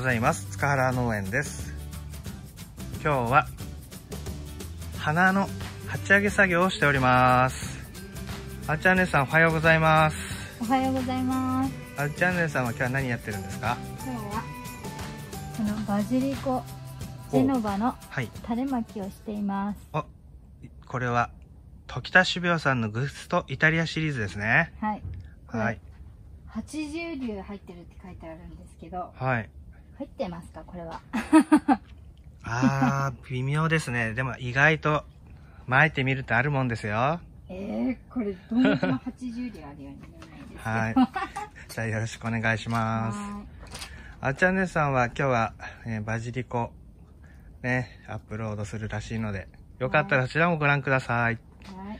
ございます。塚原農園です。今日は花の鉢上げ作業をしております。あちゃんねさんおはようございます。おはようございます。あちゃんねさんは今日は何やってるんですか？今日はこのバジリコジェノバのはい。種まきをしています。おこれは時田種苗さんのグストイタリアシリーズですね。はい。はい。80粒入ってるって書いてあるんですけど。はい入ってますかこれは。あー微妙ですね。でも意外と巻いてみるとあるもんですよ。えー、これどうにも80粒あるようにならないですはい。じゃあよろしくお願いします。はあっちゃんねさんは今日は、えーバジリコ、ね、アップロードするらしいので、よかったらそちらもご覧ください。い。はい。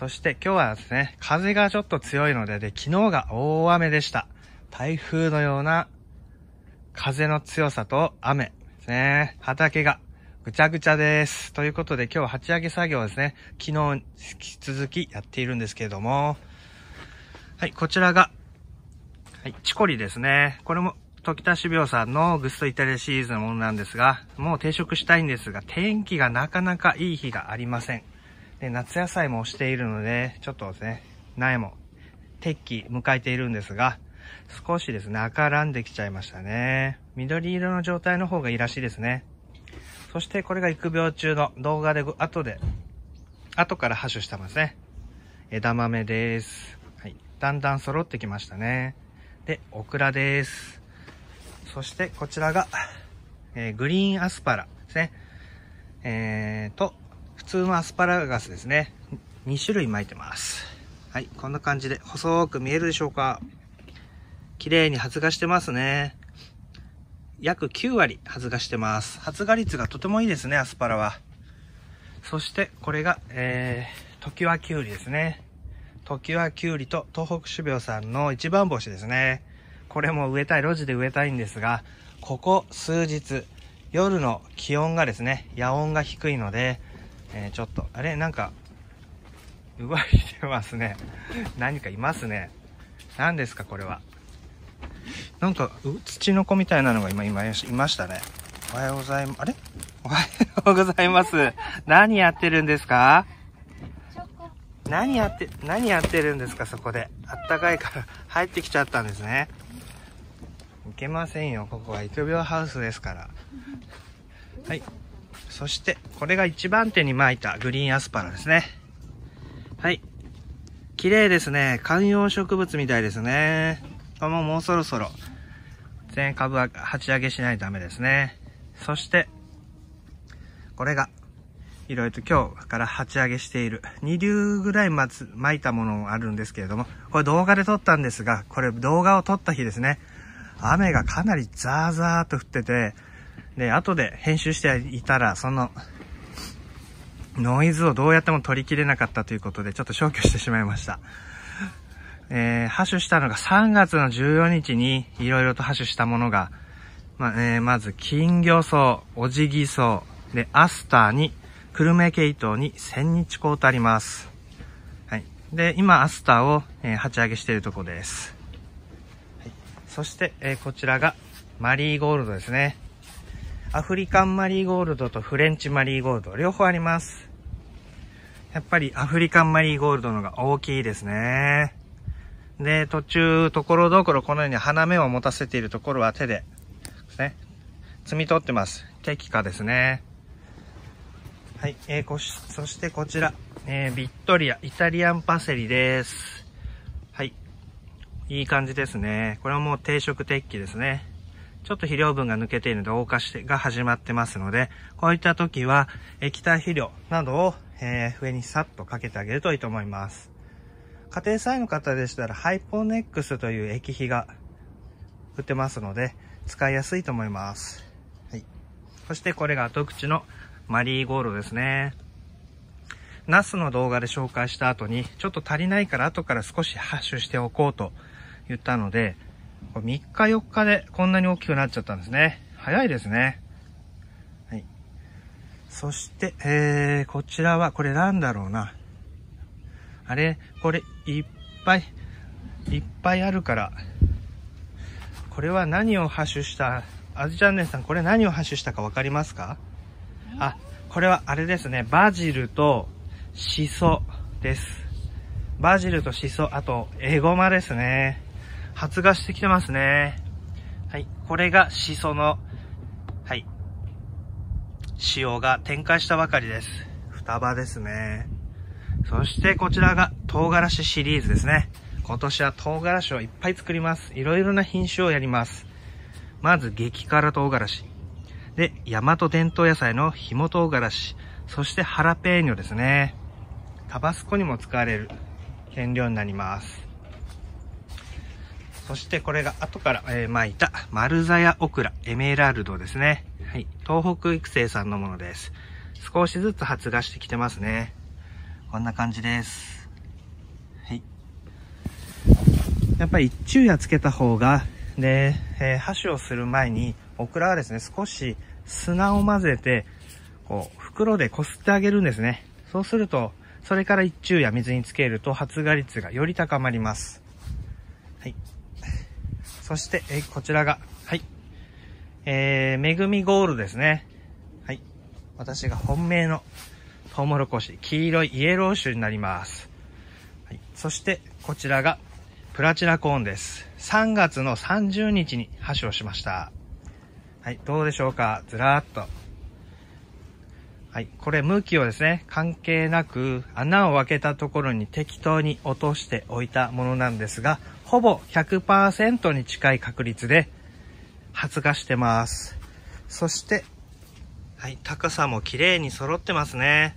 そして今日はですね、風がちょっと強いので、で、昨日が大雨でした。台風のような風の強さと雨ですね。畑がぐちゃぐちゃです。ということで今日は鉢上げ作業ですね、昨日引き続きやっているんですけれども、はい、こちらが、はい、チコリですね。これも、時田種苗さんのグストイタリアシリーズのものなんですが、もう定食したいんですが、天気がなかなかいい日がありません。で、夏野菜もしているので、ちょっとですね、苗も、適期迎えているんですが、少しですね、赤らんできちゃいましたね。緑色の状態の方がいいらしいですね。そしてこれが育苗中の動画で、後で、後からハッシュしてますね。枝豆です。はい。だんだん揃ってきましたね。で、オクラです。そしてこちらが、えーグリーンアスパラですね。えーと、普通のアスパラガスですね。2種類巻いてます。はい、こんな感じで細く見えるでしょうか？綺麗に発芽してますね。約9割発芽してます。発芽率がとてもいいですね、アスパラは。そして、これが、えー、トキワキュウリですね。トキワキュウリと東北種苗さんの一番星ですね。これも植えたい、路地で植えたいんですが、ここ数日、夜の気温がですね、夜温が低いので、えーちょっと、あれ？なんか、動いてますね。何かいますね。何ですか、これは？なんか、う土の子みたいなのが今、今、いましたね。おはようございます。あれ？おはようございます。何やってるんですか？何やって、何やってるんですか、そこで。あったかいから入ってきちゃったんですね。いけませんよ、ここは育苗ハウスですから。はい。そして、これが一番手に巻いたグリーンアスパラですね。はい。綺麗ですね。観葉植物みたいですね。あももうそろそろ、全株は鉢上げしないとダメですね。そして、これが、いろいろと今日から鉢上げしている2流ぐらいまつ巻いたものがあるんですけれども、これ動画で撮ったんですが、これ動画を撮った日ですね、雨がかなりザーザーと降ってて、で、後で編集していたら、その、ノイズをどうやっても取りきれなかったということで、ちょっと消去してしまいました。えー、ハッシュしたのが3月の14日にいろいろとハッシュしたものが、まあえーまず、金魚草、オジギ草、で、アスターに、クルメケイトウに千日紅とあります。はい。で、今、アスターを、えー鉢上げしているとこです。はい。そして、えーこちらが、マリーゴールドですね。アフリカンマリーゴールドとフレンチマリーゴールド、両方あります。やっぱりアフリカンマリーゴールドのが大きいですね。で、途中、ところどころこのように花芽を持たせているところは手で、ですね。摘み取ってます。適化ですね。はい、えー、こし、そしてこちら、えー、ビットリア、イタリアンパセリです。はい。いい感じですね。これはもう定食適期ですね。ちょっと肥料分が抜けているので、硬化して、が始まってますので、こういった時は、液体肥料などを、えー、上にさっとかけてあげるといいと思います。家庭菜の方でしたら、ハイポネックスという液肥が売ってますので、使いやすいと思います。はい。そしてこれが後口のマリーゴールドですね。ナスの動画で紹介した後に、ちょっと足りないから後から少しハッシュしておこうと言ったので、3日4日でこんなに大きくなっちゃったんですね。早いですね。はい。そして、えー、こちらは、これなんだろうな。あれ？これ、いっぱい、いっぱいあるから、これは何をハッシュした？あずちゃんねさん、これ何をハッシュしたかわかりますか？あ、これはあれですね。バジルとシソです。バジルとシソ、あと、エゴマですね。発芽してきてますね。はい。これがシソの、はい。塩が展開したばかりです。双葉ですね。そしてこちらが唐辛子シリーズですね。今年は唐辛子をいっぱい作ります。いろいろな品種をやります。まず激辛唐辛子。で、大和伝統野菜のひも唐辛子。そしてハラペーニョですね。タバスコにも使われる原料になります。そしてこれが後から、えー、巻いた丸ザヤオクラエメラルドですね。はい。東北育成さんのものです。少しずつ発芽してきてますね。こんな感じです。はい。やっぱり一昼夜つけた方が、で、えー、箸をする前に、オクラはですね、少し砂を混ぜて、こう、袋でこすってあげるんですね。そうすると、それから一昼夜水につけると発芽率がより高まります。はい。そして、えこちらが、はい。えー、めぐみゴールですね。はい。私が本命のトウモロコシ、黄色いイエロー種になります。はい。そして、こちらがプラチナコーンです。3月の30日に箸をしました。はい、どうでしょうか？ずらーっと。はい、これ向きをですね、関係なく穴を開けたところに適当に落としておいたものなんですが、ほぼ100%に近い確率で発芽してます。そして、はい、高さも綺麗に揃ってますね。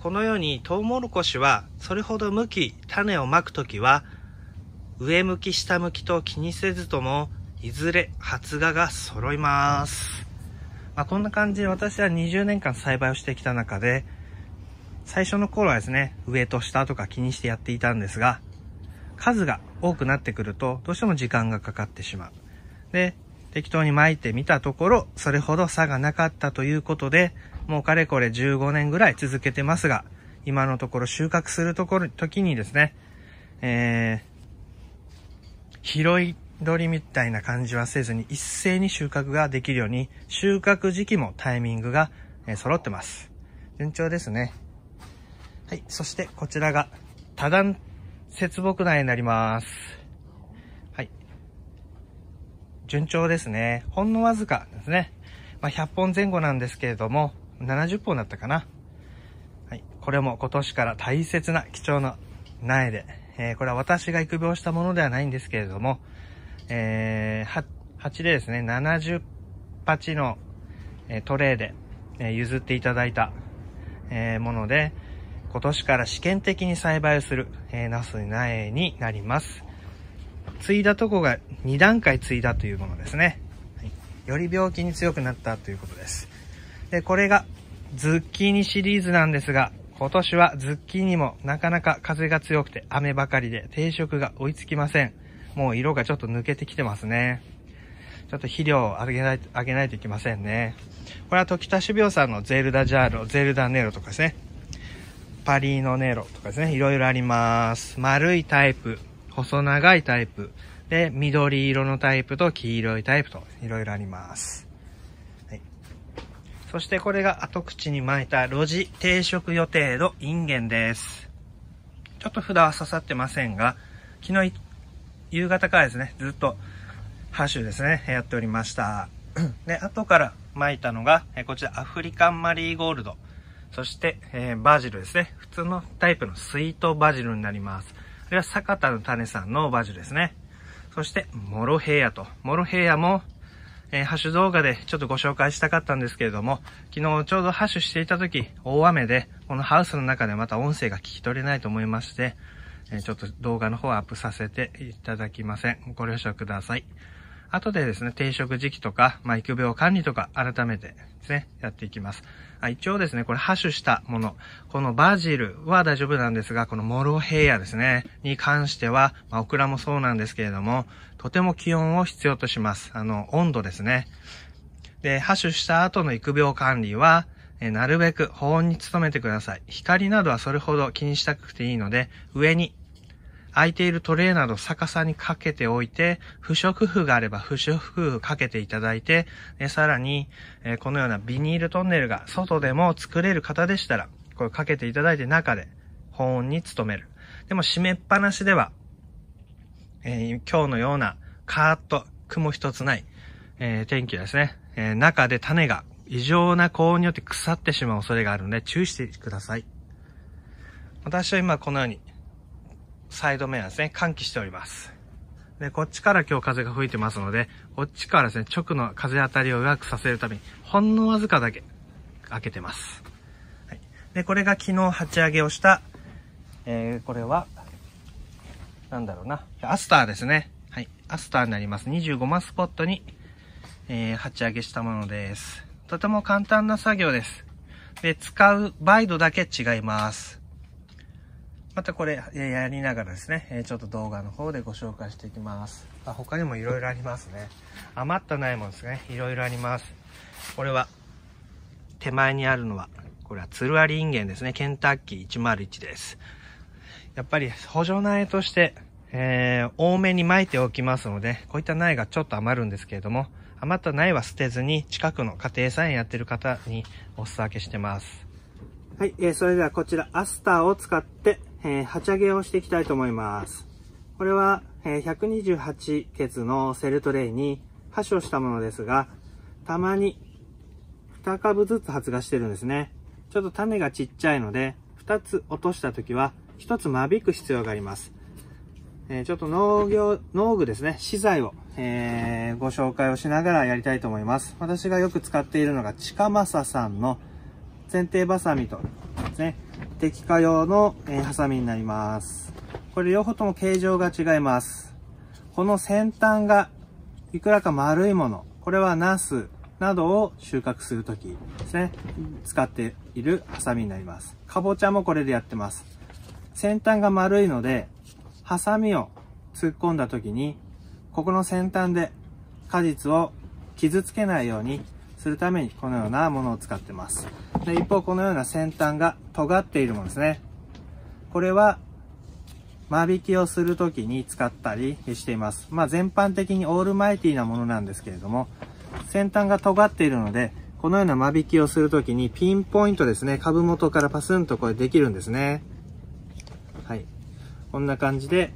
このようにトウモロコシはそれほど向き、種をまくときは上向き下向きと気にせずとも、いずれ発芽が揃います。まあ、こんな感じで私は20年間栽培をしてきた中で、最初の頃はですね、上と下とか気にしてやっていたんですが、数が多くなってくると、どうしても時間がかかってしまう。で、適当に巻いてみたところ、それほど差がなかったということで、もうかれこれ15年ぐらい続けてますが、今のところ収穫するところ、時にですね、えー、拾い取りみたいな感じはせずに一斉に収穫ができるように収穫時期もタイミングがえ揃ってます。順調ですね。はい。そしてこちらが多段接木苗になります。はい。順調ですね。ほんのわずかですね。まあ、100本前後なんですけれども、70本だったかな。はい。これも今年から大切な貴重な苗で、えー、これは私が育苗したものではないんですけれども、えー、鉢でですね、70鉢の、えトレーで、え譲っていただいた、えーもので、今年から試験的に栽培をする、えー、ナス苗になります。継いだとこが2段階継いだというものですね。はい、より病気に強くなったということです。で、これがズッキーニシリーズなんですが、今年はズッキーニもなかなか風が強くて雨ばかりで定食が追いつきません。もう色がちょっと抜けてきてますね。ちょっと肥料をあげない、あげないといけませんね。これは時田種苗さんのゼルダジャーロ、ゼルダネロとかですね。パリーノネロとかですね。いろいろあります。丸いタイプ、細長いタイプ、で、緑色のタイプと黄色いタイプといろいろあります。そしてこれが後口に巻いた路地定食予定のインゲンです。ちょっと札は刺さってませんが、昨日夕方からですね、ずっとハッシュですね、やっておりました。で、後から巻いたのが、こちらアフリカンマリーゴールド。そして、えー、バジルですね。普通のタイプのスイートバジルになります。これは坂田の種さんのバジルですね。そして、モロヘイヤと。モロヘイヤもえー、ハッシュ動画でちょっとご紹介したかったんですけれども、昨日ちょうどハッシュしていた時、大雨で、このハウスの中でまた音声が聞き取れないと思いまして、え、ちょっと動画の方アップさせていただきません。ご了承ください。後でですね、定食時期とか、まあ、育病管理とか、改めてですね、やっていきます。あ一応ですね、これ、ハッシュしたもの、このバジルは大丈夫なんですが、このモロヘイヤですね、に関しては、まあ、オクラもそうなんですけれども、とても気温を必要とします。あの、温度ですね。で、ハッシュした後の育病管理は、えなるべく保温に努めてください。光などはそれほど気にしたくていいので、上に空いているトレーなど逆さにかけておいて、不織布があれば不織布かけていただいて、えさらに、えこのようなビニールトンネルが外でも作れる方でしたら、これかけていただいて中で保温に努める。でも閉めっぱなしでは、えー、今日のようなカーッと雲一つない、えー、天気ですね。えー、中で種が異常な高温によって腐ってしまう恐れがあるので注意してください。私は今このようにサイド面はですね、換気しております。で、こっちから今日風が吹いてますので、こっちからですね、直の風当たりを弱くさせるために、ほんのわずかだけ開けてます。はい、で、これが昨日鉢上げをした、えー、これは、なんだろうな、アスターですね。はい、アスターになります。25マスポットに、えー、鉢上げしたものです。とても簡単な作業です。で、使うバイドだけ違います。またこれやりながらですね、ちょっと動画の方でご紹介していきます。あ他にも色々ありますね。余ったないもんですね。色々あります。これは、手前にあるのは、これはツルアリインゲンですね。ケンタッキー101です。やっぱり補助苗として、えー、多めに巻いておきますので、こういった苗がちょっと余るんですけれども、余った苗は捨てずに、近くの家庭菜園やってる方にお裾分けしてます。はい、えー、それではこちら、アスターを使って、えー、鉢上げをしていきたいと思います。これは、えー、128ケツのセルトレイに箸をしたものですが、たまに2株ずつ発芽してるんですね。ちょっと種がちっちゃいので、2つ落とした時は、1つ間引く必要があります。えー、ちょっと農業、農具ですね、資材を、えー、ご紹介をしながらやりたいと思います。私がよく使っているのが、近正さんの剪定バサミとですね、適化用の、えー、ハサミになります。これ両方とも形状が違います。この先端がいくらか丸いもの、これはナスなどを収穫するときですね、使っているハサミになります。かぼちゃもこれでやってます。先端が丸いので、ハサミを突っ込んだときに、ここの先端で果実を傷つけないようにするためにこのようなものを使ってます。で一方、このような先端が尖っているものですね。これは間引きをするときに使ったりしています。まあ全般的にオールマイティなものなんですけれども、先端が尖っているので、このような間引きをするときにピンポイントですね、株元からパスンとこれできるんですね。はい。こんな感じで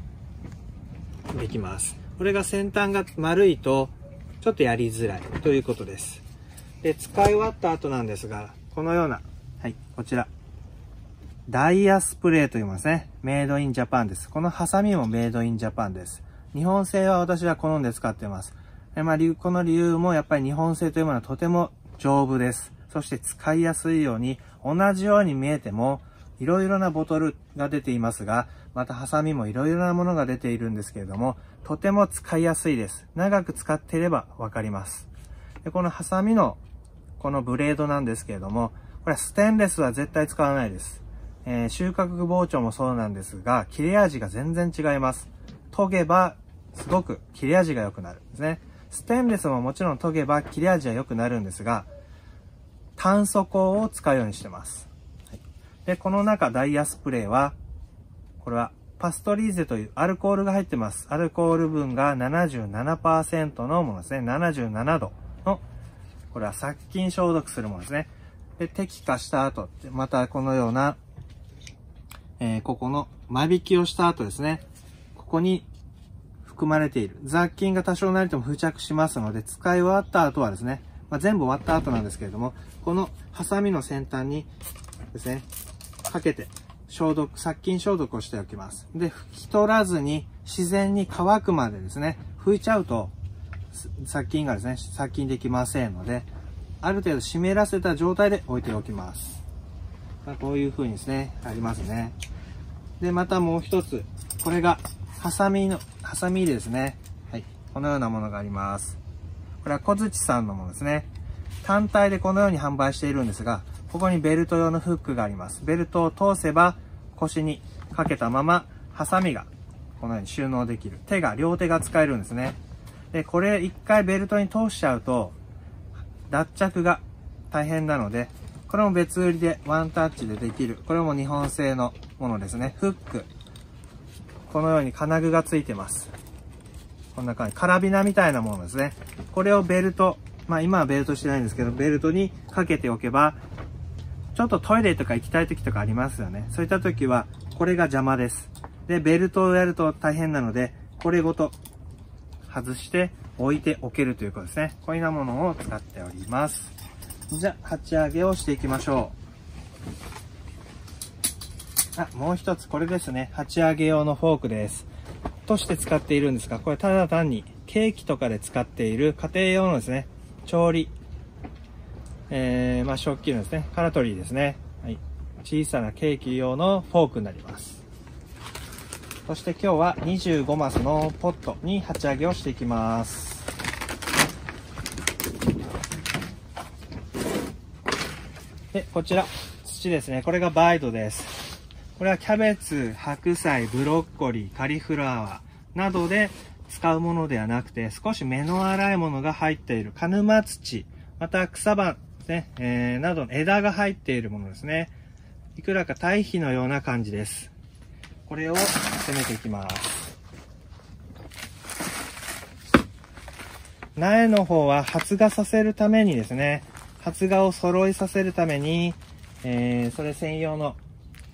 できます。これが先端が丸いと、ちょっとやりづらいということです。で、使い終わった後なんですが、このような、はい、こちら。ダイヤスプレーと言いますね。メイドインジャパンです。このハサミもメイドインジャパンです。日本製は私は好んで使っています。でまあ、この理由もやっぱり日本製というものはとても丈夫です。そして使いやすいように、同じように見えても、いろいろなボトルが出ていますが、またハサミもいろいろなものが出ているんですけれども、とても使いやすいです。長く使っていればわかります。でこのハサミのこのブレードなんですけれども、これはステンレスは絶対使わないです。えー、収穫包丁もそうなんですが、切れ味が全然違います。研げば、すごく切れ味が良くなるんですね。ステンレスももちろん研げば切れ味は良くなるんですが、炭素鋼を使うようにしてます。はい、で、この中、ダイヤスプレーは、これはパストリーゼというアルコールが入ってます。アルコール分が77%のものですね。77度これは殺菌消毒するものですね。で、適化した後、またこのような、えー、ここの間引きをした後ですね、ここに含まれている雑菌が多少なりとも付着しますので、使い終わった後はですね、まあ、全部終わった後なんですけれども、このハサミの先端にですね、かけて消毒、殺菌消毒をしておきます。で、拭き取らずに自然に乾くまでですね、拭いちゃうと殺菌がですね、殺菌できませんので、ある程度湿らせた状態で置いておきます。まあ、こういう風にですね、ありますね。で、またもう一つ、これが、ハサミの、ハサミですね。はい。このようなものがあります。これは小槌さんのものですね。単体でこのように販売しているんですが、ここにベルト用のフックがあります。ベルトを通せば腰にかけたまま、ハサミがこのように収納できる。手が、両手が使えるんですね。で、これ一回ベルトに通しちゃうと、脱着が大変なので、これも別売りでワンタッチでできる。これも日本製のものですね。フック。このように金具がついてます。こんな感じ。カラビナみたいなものですね。これをベルト、まあ今はベルトしてないんですけど、ベルトにかけておけば、ちょっとトイレとか行きたい時とかありますよね。そういった時は、これが邪魔です。で、ベルトをやると大変なので、これごと外して置いておけるということですね。こういうようなものを使っております。じゃあ、鉢上げをしていきましょう。あ、もう一つ、これですね。鉢上げ用のフォークです。として使っているんですが、これただ単にケーキとかで使っている家庭用のですね、調理、えー、まあ食器のですね、カラトリーですね。はい。小さなケーキ用のフォークになります。そして今日は25マスのポットに鉢上げをしていきます。で、こちら、土ですね。これがバイドです。これはキャベツ、白菜、ブロッコリー、カリフラワーなどで使うものではなくて、少し目の粗いものが入っている鹿沼土、また草番ですね、えー、などの枝が入っているものですね。いくらか堆肥のような感じです。これを攻めていきます。苗の方は発芽させるためにですね、発芽を揃いさせるために、えー、それ専用の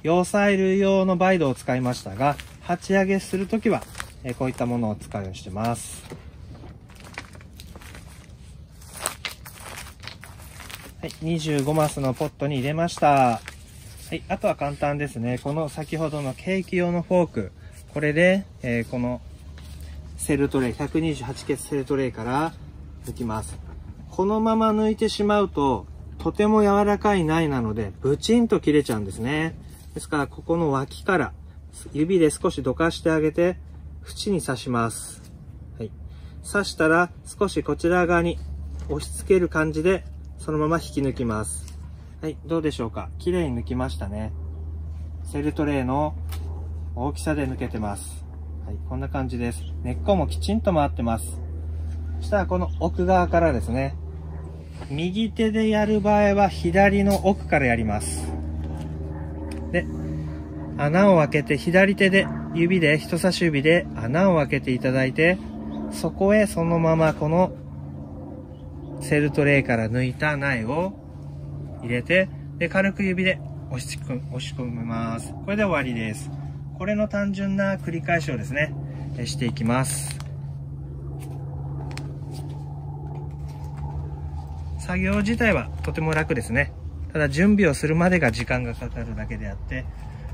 葉菜類用のバイドを使いましたが、鉢上げするときは、えーこういったものを使うようにしてます。はい、25マスのポットに入れました。はい、あとは簡単ですね。この先ほどのケーキ用のフォーク、これで、えーこのセルトレイ、128ケツセルトレイから抜きます。このまま抜いてしまうと、とても柔らかい苗なので、ブチンと切れちゃうんですね。ですから、ここの脇から、指で少しどかしてあげて、縁に刺します。はい。刺したら、少しこちら側に押し付ける感じで、そのまま引き抜きます。はい、どうでしょうか？綺麗に抜きましたね。セルトレイの大きさで抜けてます。はい、こんな感じです。根っこもきちんと回ってます。そしたらこの奥側からですね、右手でやる場合は左の奥からやります。で、穴を開けて左手で指で人差し指で穴を開けていただいて、そこへそのままこのセルトレイから抜いた苗を入れて、で、軽く指で押し込押し込みます。これで終わりです。これの単純な繰り返しをですね、していきます。作業自体はとても楽ですね。ただ準備をするまでが時間がかかるだけであって、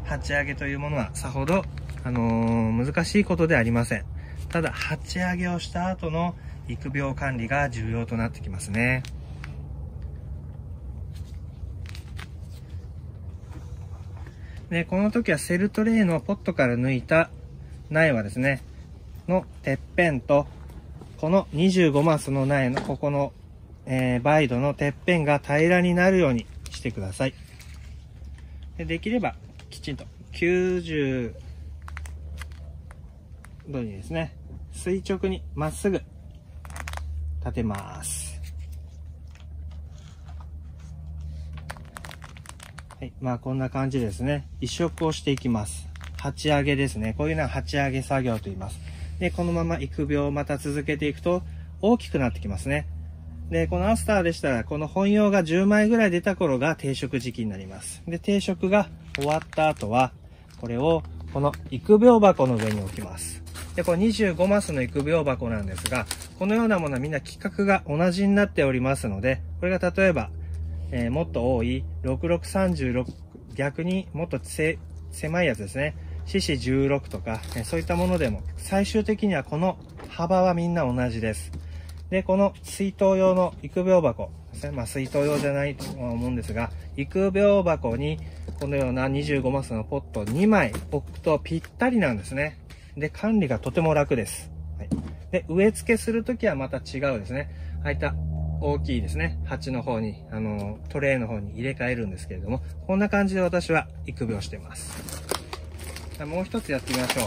鉢上げというものはさほど、あのー難しいことではありません。ただ、鉢上げをした後の育苗管理が重要となってきますね。で、この時はセルトレイのポットから抜いた苗はですね、のてっぺんと、この25マスの苗のここの、えーバイドのてっぺんが平らになるようにしてください。でできれば、きちんと90度にですね、垂直にまっすぐ立てます。はい。まあ、こんな感じですね。移植をしていきます。鉢上げですね。こういうのは鉢上げ作業と言います。で、このまま育苗をまた続けていくと大きくなってきますね。で、このアスターでしたら、この本葉が10枚ぐらい出た頃が定食時期になります。で、定食が終わった後は、これをこの育苗箱の上に置きます。で、これ25マスの育苗箱なんですが、このようなものはみんな規格が同じになっておりますので、これが例えば、えーもっと多い6636逆にもっと狭いやつですね。四四16とか、えーそういったものでも最終的にはこの幅はみんな同じです。でこの水筒用の育苗箱ですね、まあ、水筒用じゃないと思うんですが育苗箱にこのような25マスのポット2枚置くとぴったりなんですね。で管理がとても楽です、はい、で植え付けするときはまた違うですね。ああいった大きいですね、鉢の方に、あの、トレイの方に入れ替えるんですけれども、こんな感じで私は育苗してます。もう一つやってみましょう。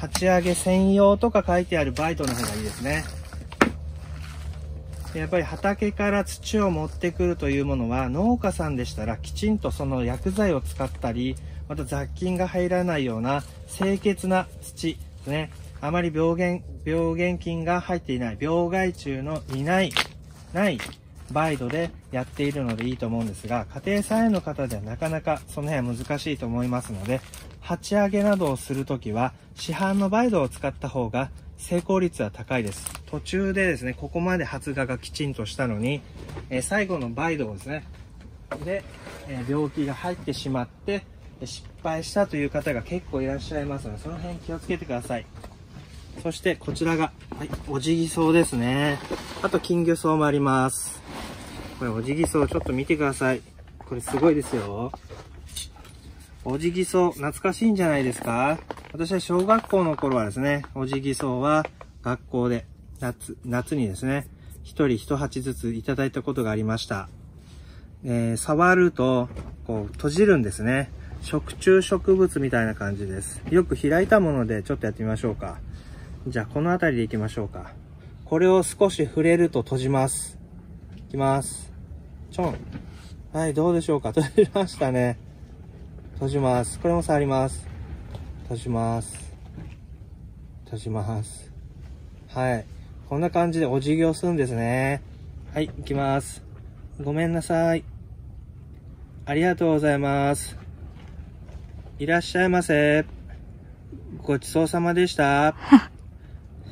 鉢上げ専用とか書いてあるバイトの方がいいですね。やっぱり畑から土を持ってくるというものは農家さんでしたらきちんとその薬剤を使ったりまた雑菌が入らないような清潔な土ですねあまり病原病原菌が入っていない病害虫のいないないバイドでやっているのでいいと思うんですが家庭菜園の方ではなかなかその辺は難しいと思いますので鉢上げなどをするときは市販のバイドを使った方が成功率は高いです。途中でですね、ここまで発芽がきちんとしたのに、え最後のバイドをですね、で、え病気が入ってしまって、失敗したという方が結構いらっしゃいますので、その辺気をつけてください。そしてこちらが、はい、おじぎ草ですね。あと金魚草もあります。これおじぎ草ちょっと見てください。これすごいですよ。おじぎ草、懐かしいんじゃないですか？私は小学校の頃はですね、おじぎ草は学校で夏、夏にですね、一人一鉢ずついただいたことがありました。えー、触ると、こう、閉じるんですね。食虫植物みたいな感じです。よく開いたものでちょっとやってみましょうか。じゃあ、この辺りで行きましょうか。これを少し触れると閉じます。いきます。ちょん。はい、どうでしょうか閉じましたね。閉じます。これも触ります。閉じます。閉じます。はい。こんな感じでお辞儀をするんですね。はい、行きます。ごめんなさい。ありがとうございます。いらっしゃいませ。ごちそうさまでした。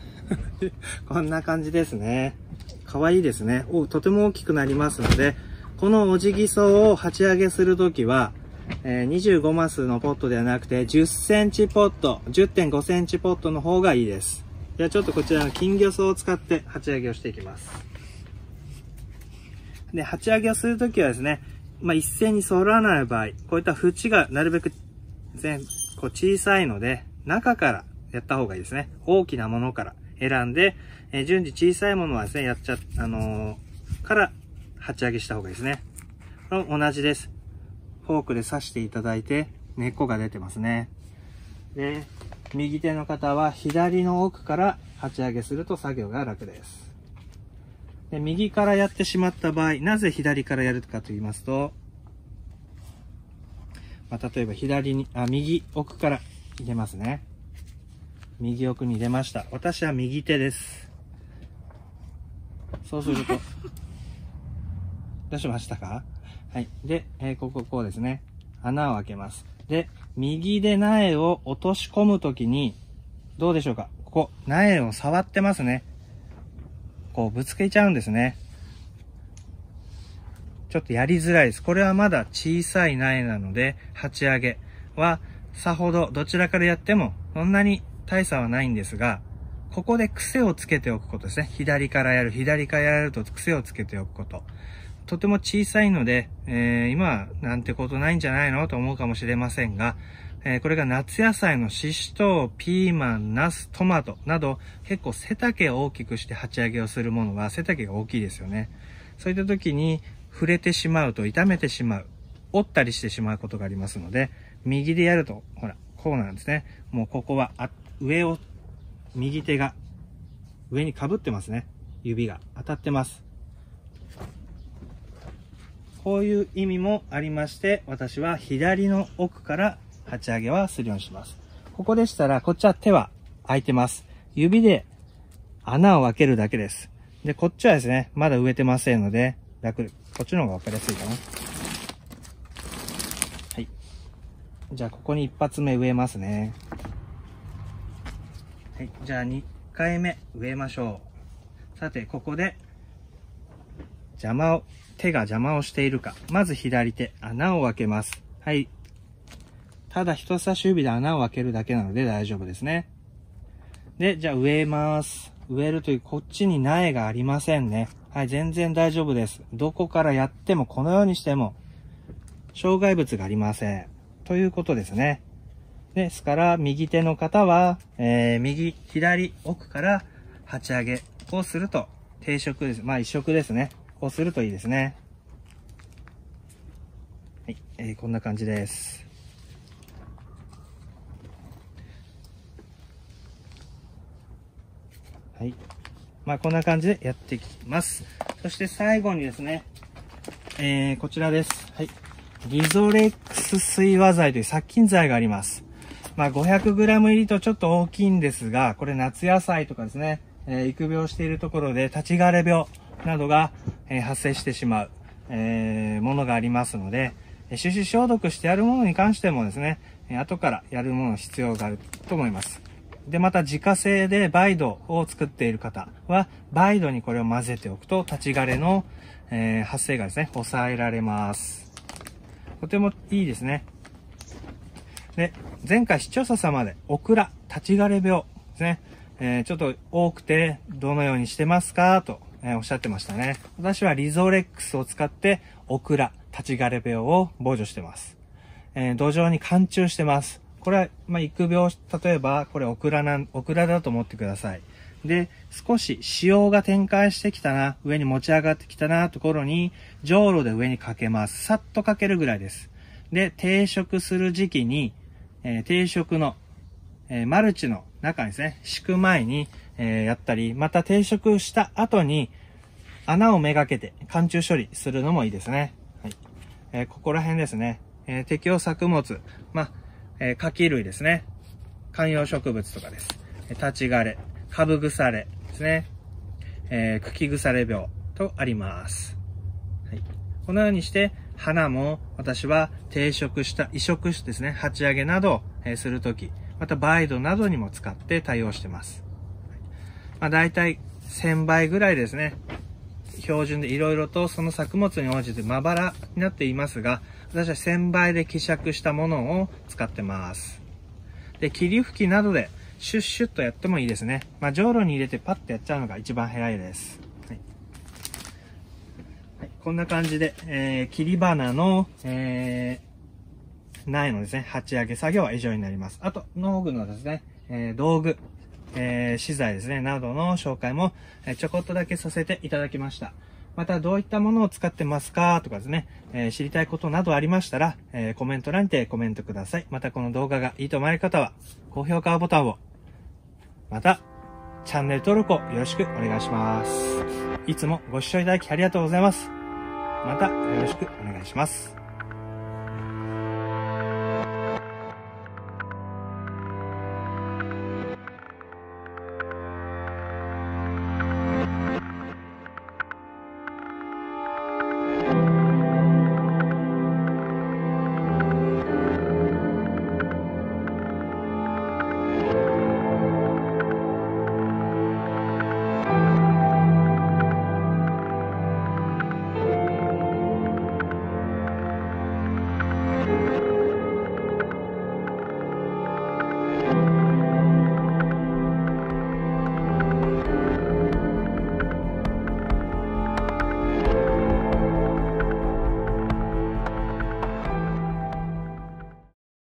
こんな感じですね。かわいいですね。お、とても大きくなりますので、このお辞儀草を鉢上げするときは、えー、25マスのポットではなくて、10センチポット、10.5センチポットの方がいいです。ではちょっとこちらの金魚草を使って鉢上げをしていきます。で、鉢上げをするときはですね、まあ、一斉に反らない場合、こういった縁がなるべく全、こう小さいので、中からやった方がいいですね。大きなものから選んで、えー、順次小さいものはですね、やっちゃ、あのー、から鉢上げした方がいいですね。これも同じです。フォークで刺していただいて、根っこが出てますね。で、右手の方は左の奥から鉢上げすると作業が楽です。で右からやってしまった場合、なぜ左からやるかと言いますと、まあ、例えば左に、あ、右奥から入れますね。右奥に入れました。私は右手です。そうすると、どうしましたか？はい。で、えー、ここ、こうですね。穴を開けます。で、右で苗を落とし込むときに、どうでしょうか？ここ、苗を触ってますね。こう、ぶつけちゃうんですね。ちょっとやりづらいです。これはまだ小さい苗なので、鉢上げは、さほどどちらからやっても、そんなに大差はないんですが、ここで癖をつけておくことですね。左からやる、左からやると癖をつけておくこと。とても小さいので、えー、今なんてことないんじゃないのと思うかもしれませんが、えー、これが夏野菜のシシトウ、ピーマン、ナス、トマトなど結構背丈を大きくして鉢上げをするものは背丈が大きいですよね。そういった時に触れてしまうと傷めてしまう。折ったりしてしまうことがありますので、右でやると、ほら、こうなんですね。もうここはあ上を、右手が上にかぶってますね。指が当たってます。こういう意味もありまして、私は左の奥から鉢上げはするようにします。ここでしたら、こっちは手は空いてます。指で穴を開けるだけです。で、こっちはですね、まだ植えてませんので、楽、こっちの方がわかりやすいかな。はい。じゃあ、ここに一発目植えますね。はい。じゃあ、2回目植えましょう。さて、ここで、邪魔を手が邪魔をしているか。まず左手、穴を開けます。はい。ただ人差し指で穴を開けるだけなので大丈夫ですね。で、じゃあ植えます。植えるという、こっちに苗がありませんね。はい、全然大丈夫です。どこからやっても、このようにしても、障害物がありません。ということですね。ですから、右手の方は、えー、右、左、奥から鉢上げをすると、定食です。まあ一色ですね。をするといいですね。はい、えー、こんな感じです。はい。まあ、こんな感じでやっていきます。そして最後にですね、えー、こちらです。はい。リゾレックス水和剤という殺菌剤があります。まあ、500g 入りとちょっと大きいんですが、これ夏野菜とかですね、えー、育病しているところで立ち枯れ病などが、えー、発生してしまう、えー、ものがありますので、手指消毒してやるものに関してもですね、後からやるもの必要があると思います。で、また自家製でバイドを作っている方は、バイドにこれを混ぜておくと、立ち枯れの、えー、発生がですね、抑えられます。とてもいいですね。で、前回視聴者様で、オクラ、立ち枯れ病ですね。えー、ちょっと多くて、どのようにしてますかと、えー、おっしゃってましたね。私はリゾレックスを使って、オクラ、立ち枯れ病を防除してます。えー、土壌に貫中してます。これは、まあ、育病、例えば、これオクラな、オクラだと思ってください。で、少し潮が展開してきたな、上に持ち上がってきたな、ところに、じょうろで上にかけます。さっとかけるぐらいです。で、定食する時期に、えー、定食の、えー、マルチの中にですね、敷く前に、えー、やったり、また定食した後に、穴をめがけて貫中処理するのもいいですね。はい。えここら辺ですね。え適応作物。まあ、え柿類ですね。観葉植物とかです。え立ち枯れ、株腐れですね。え茎腐れ病とあります。はい。このようにして、花も私は定食した移植しですね、鉢上げなどをするとき、またバイドなどにも使って対応してます。まあ、大体1000倍ぐらいですね。標準で色々とその作物に応じてまばらになっていますが、私は1000倍で希釈したものを使ってます。で、霧吹きなどでシュッシュッとやってもいいですね。まあ、じょうろに入れてパッとやっちゃうのが一番早いです。はいこんな感じで、えー、切り花の、えー、苗のですね、鉢上げ作業は以上になります。あと、農具のですね、えー、道具、えー、資材ですね、などの紹介も、えー、ちょこっとだけさせていただきました。また、どういったものを使ってますかとかですね、えー、知りたいことなどありましたら、えー、コメント欄にてコメントください。また、この動画がいいと思われる方は、高評価ボタンを、また、チャンネル登録をよろしくお願いします。いつもご視聴いただきありがとうございます。またよろしくお願いします。